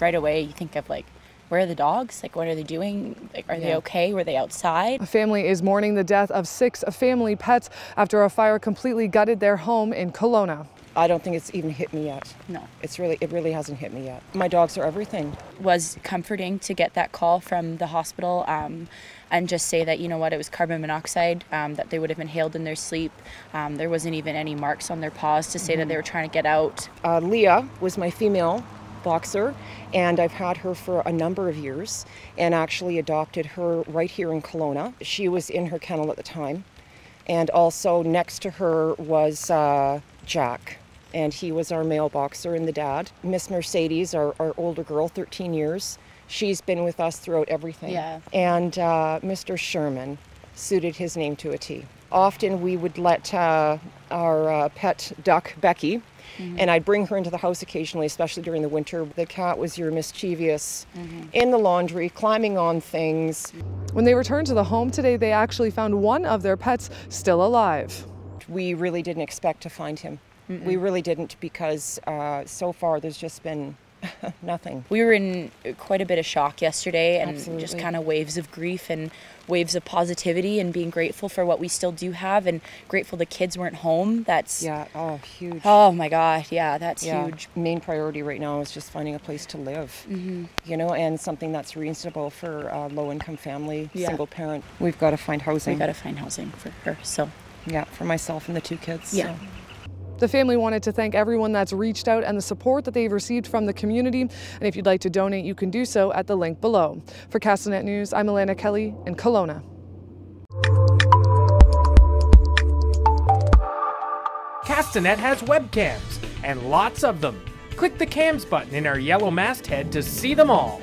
right away you think of like, where are the dogs? Like, what are they doing? Like, are they okay? Were they outside? A family is mourning the death of six family pets after a fire completely gutted their home in Kelowna. I don't think it's even hit me yet. No. It's really, it really hasn't hit me yet. My dogs are everything. was comforting to get that call from the hospital um, and just say that you know what it was carbon monoxide um, that they would have inhaled in their sleep um, there wasn't even any marks on their paws to say that they were trying to get out Uh, Leah was my female boxer, and I've had her for a number of years and actually adopted her right here in Kelowna. She was in her kennel at the time. And also next to her was uh, Jack, and he was our male boxer and the dad. Miss Mercedes, our, our older girl, 13 years, she's been with us throughout everything. Yeah. And uh, Mr. Sherman suited his name to a T. Often we would let uh, our uh, pet duck, Becky, and I'd bring her into the house occasionally, especially during the winter. The cat was your mischievous in the laundry, climbing on things. When they returned to the home today, they actually found one of their pets still alive. We really didn't expect to find him. We really didn't because uh, so far there's just been nothing. we were in quite a bit of shock yesterday and just kind of waves of grief and waves of positivity and being grateful for what we still do have and grateful the kids weren't home that's Yeah, oh, huge. oh my god yeah that's yeah. huge Main priority right now is just finding a place to live, mm-hmm. you know, and something that's reasonable for a low income family, Yeah. single parent. We've got to find housing. We've got to find housing for her so yeah, for myself and the two kids. Yeah. so. The family wanted to thank everyone that's reached out and the support that they've received from the community. And if you'd like to donate, you can do so at the link below. For Castanet News, I'm Alana Kelly in Kelowna. Castanet has webcams, and lots of them. Click the cams button in our yellow masthead to see them all.